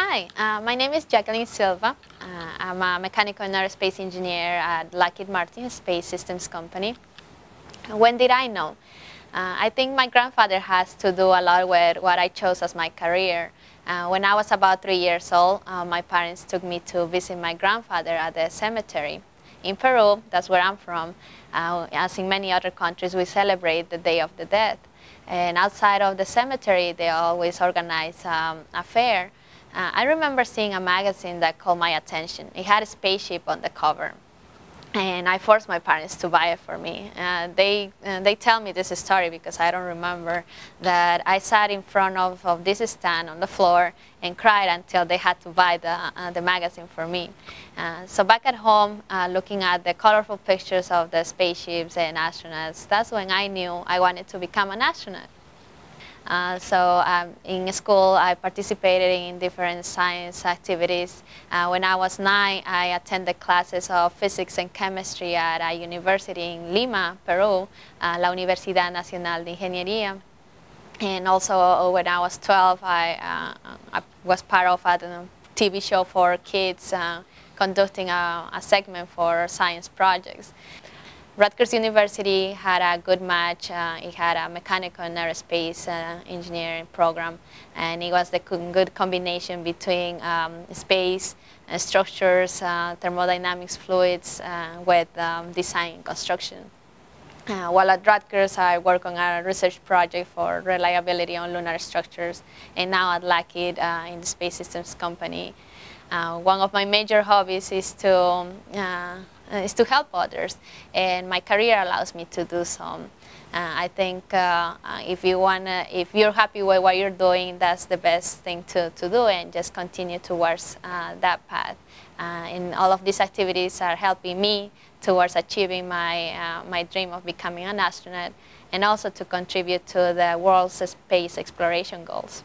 Hi, uh, my name is Jackelynne Silva. Uh, I'm a mechanical and aerospace engineer at Lockheed Martin Space Systems Company. When did I know? Uh, I think my grandfather has to do a lot with what I chose as my career. Uh, when I was about three years old, uh, my parents took me to visit my grandfather at the cemetery. In Peru, that's where I'm from, uh, as in many other countries, we celebrate the Day of the Dead. And outside of the cemetery, they always organize um, a fair uh, I remember seeing a magazine that caught my attention. It had a spaceship on the cover. And I forced my parents to buy it for me. Uh, they, uh, they tell me this story because I don't remember that I sat in front of, of this stand on the floor and cried until they had to buy the, uh, the magazine for me. Uh, so back at home, uh, looking at the colorful pictures of the spaceships and astronauts, that's when I knew I wanted to become an astronaut. Uh, so um, in school, I participated in different science activities. Uh, when I was nine, I attended classes of physics and chemistry at a university in Lima, Peru, uh, La Universidad Nacional de Ingeniería. And also uh, when I was 12, I, uh, I was part of a TV show for kids conducting a, a segment for science projects. Rutgers University had a good match. Uh, it had a mechanical and aerospace uh, engineering program, and it was the good combination between um, space, uh, structures, uh, thermodynamics, fluids, uh, with um, design and construction. While at Rutgers, I work on a research project for reliability on lunar structures, and now at Lockheed in the Space Systems Company. one of my major hobbies is to uh, Uh, is to help others, and my career allows me to do so. Uh, I think uh, uh, if you wanna, if you're happy with what you're doing, that's the best thing to, to do, and just continue towards uh, that path. and all of these activities are helping me towards achieving my my dream of becoming an astronaut, and also to contribute to the world's space exploration goals.